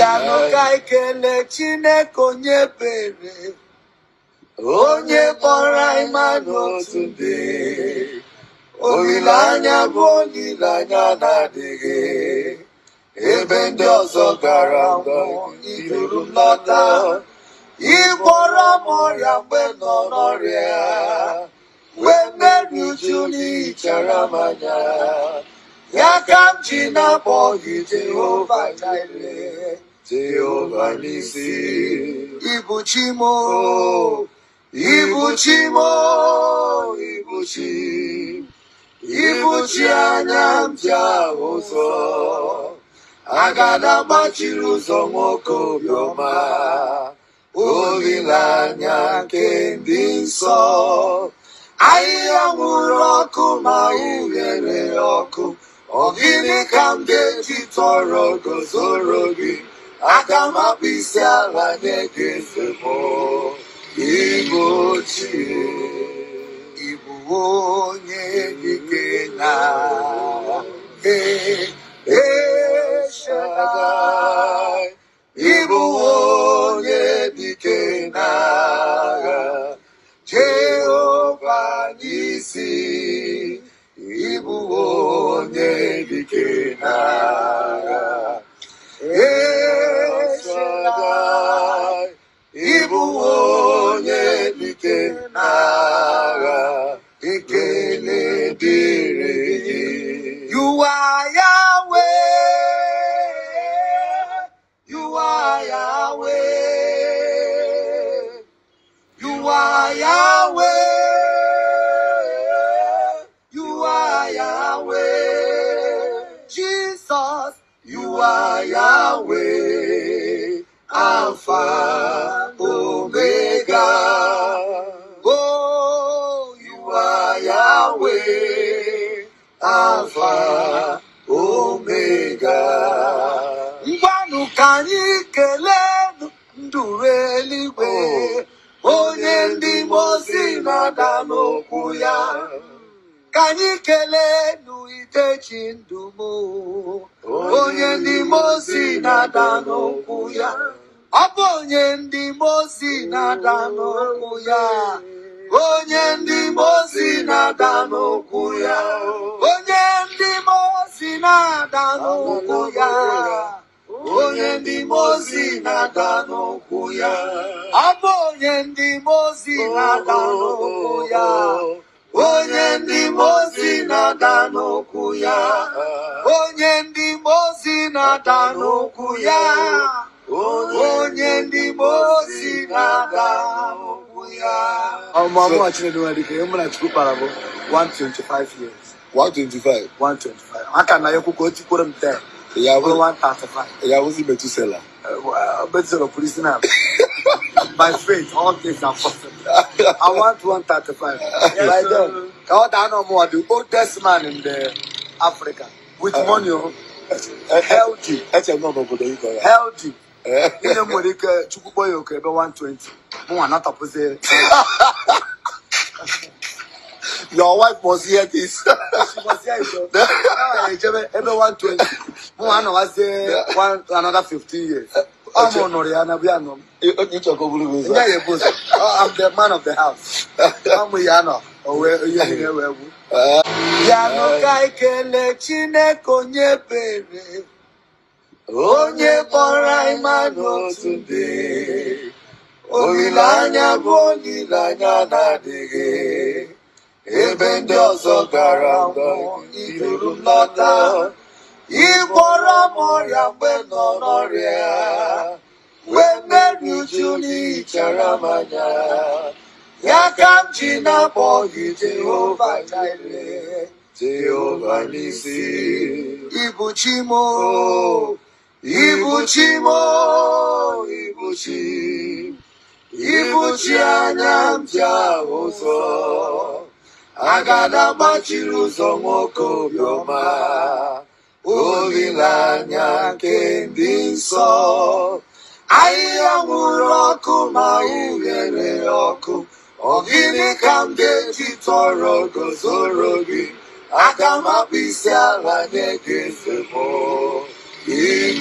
yanụ ka ekele Chineke onye bere onye kpọrọ anyị ma n'otu dị olileanya bụ olileanya na-adịghị ebe ndị ọzọ gara mbọ iduru m lọta ịgwọrọ m ọrịa mgbe nọ n'ọrịa wee mmerụ uju n'ichara manya ya ka m ji na-akpọ Jehova Jireh Jehova nisi ibu chimo ibu chimo ibu ibu chi anya m ahụ ụzọ agada gbachiri ụzọ nwoke obiọma olileanya nke ndị nsọ ahịhịa nwụrụ ọkụ ma unere ọkụ ọ gịnị ka m ga-eji tọrọ gozoro gị aka mapisi ala na-egefe bụ igwe ochie ịbụ onye dike na ee eshadai ịbụ onye dike na agha jehova n'isi ịbụ onye dike na agha You are Yahweh. You are Yahweh. You are Yahweh. You are Yahweh. Jesus, you are Yahweh. Alpha. Alfa Omega. Ngwanụ ka anyị kelee nduru eluigwe oh, onye ndị mozi na-ada n'okwu ya. Ka anyị kelee n'itechi ndụ m onye ndị mozi na-ada n'okwu ya. Ọ bụ onye ndị mozi na-ada n'okwu ya. onye ndị mmụọ ozi na-ada n'ụkwụ ya onye ndị mmụọ ozi na-ada n'ụkwụ ya onye ndị mmụọ ozi na-ada n'ụkwụ ya abụ onye ndị mmụọ ozi na-ada n'ụkwụ ya onye ndị mmụọ ozi na-ada n'ụkwụ ya onye ndị mmụọ ozi na-ada n'ụkwụ ya onye ndị mmụọ na-ada n'ụkwụ ya I'm watching the world. I'm not sure about 125 years. 125? 125. I can't know you could go to there. Yeah, 135. Yeah, what's the to uh, uh, Betusela police now. By faith, all things are possible. I want 135. Yes, like them. All that no more. The oldest man in the Africa with uh, money, oh. healthy. That's number Healthy. ihe m nwere ike chukwu ya oke ebe 120 mụnwa natapụzie your wife must hear this. ebe 120 twenty. anọwazie another 15 years. ya Nye I'm the man of the house. Ya nọ ah. ka ekele Chineke onye bere. onye kpọrọ anyị ma n'otu dị olileanya bụ olileanya na-adịghị ebe ndị ọzọ gara mbọ iduru m lọta ịgwọrọ m ọrịa mgbe nọ n'ọrịa wee mmerụ uju n'ichara manya ya ka m ji na akpọghị jehova jire jehova n'isi ịbụ chi m Oh, ibuchi m, Ibuchi, Ibuchi anya m ahụ ụzọ, agada gbachiri ụzọ nwoke obiọma, olileanya nke ndị nsọ. Ahịhịa nwụrụ ọkụ ma unere ọkụ, ọ ka m ga-eji tọrọ gozoro gị, aka m isi ala na gị ezigbo.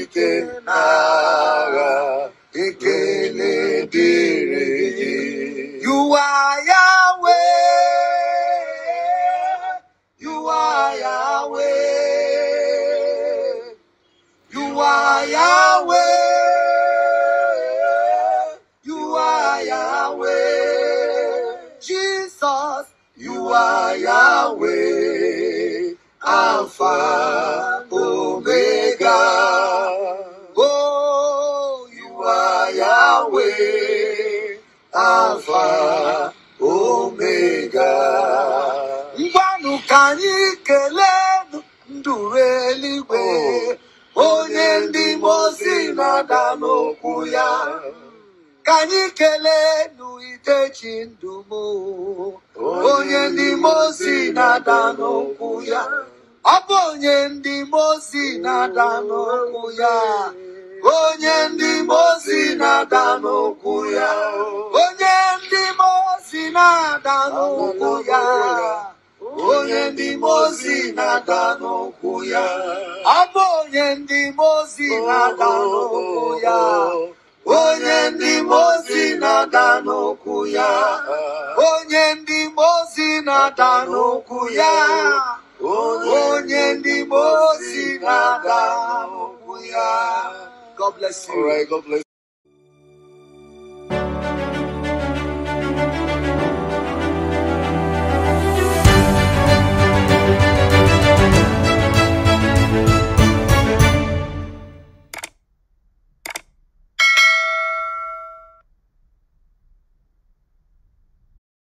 you are Yahweh you are Yahweh you are Yahweh you are Yahweh Jesus you are Yahweh Alpha anyị kelenụ nduru eluigwe oh, onye ndị mozi na-ada n'okwu ya ka anyị kelenụ itechi ndụ m onye ndị mozi na-ada n'okwu ya ọ bụ onye ndị mozi na-ada n'okwu ya onye ndị mozi na-ada n'okwu ya onye ndị mozi na-ada n'okwu ya ndị mozi na-aga n'ụkwụ ya abụ onye ndị mozi na-aga n'ụkwụ ya onye ndị mozi na-aga n'ụkwụ ya onye ndị mozi na-aga n'ụkwụ ya onye ndị mozi na-aga n'ụkwụ ya God bless you. All right, God bless you.